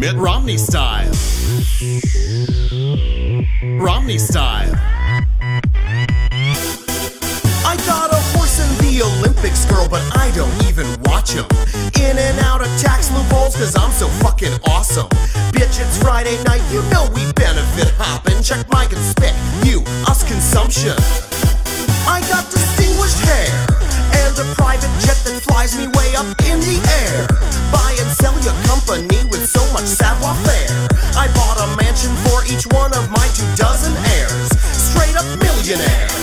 Mitt Romney style. Romney style. I got a horse in the Olympics, girl, but I don't even watch them. In and out of tax loopholes, cause I'm so fucking awesome. Bitch, it's Friday night, you know we benefit hopping. Check my conspic, you, us consumption. Flies me way up in the air. Buy and sell your company with so much savoir faire. I bought a mansion for each one of my two dozen heirs. Straight up millionaire.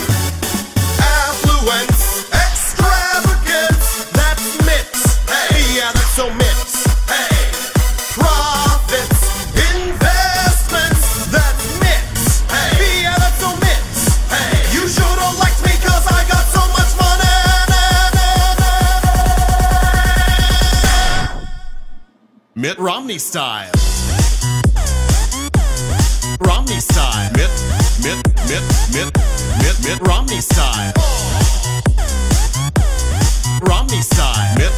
Mitt Romney style. Romney style. Mitt, Mitt, Mitt, Mitt, Mitt, Mitt Romney style. Romney style. Mitt,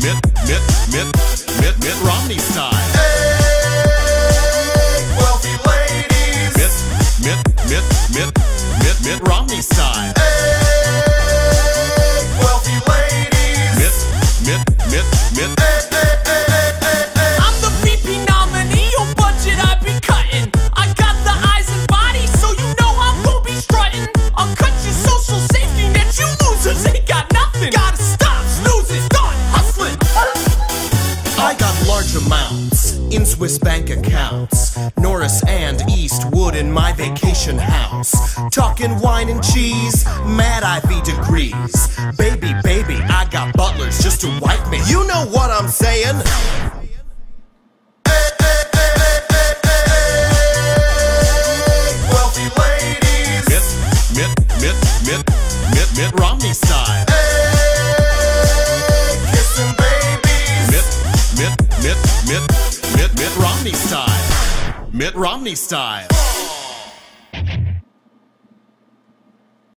Mitt, Mitt, Mitt, Mitt, Mitt Romney style. Hey, wealthy ladies. Mitt, Mitt, Mitt, Mitt, Mitt, Mitt Romney style. Hey, wealthy ladies. Mitt, Mitt, Mitt, Mitt. I'm the amounts in Swiss bank accounts. Norris and Eastwood in my vacation house. Talking wine and cheese, mad Ivy degrees. Baby, baby, I got butlers just to wipe me. You know what I'm saying? Wealthy ladies. Mitt, Mitt, Mitt, Mitt, Mitt Romney style. Mitt, Mitt, Mitt, Mitt, Romney style. Mitt Romney style.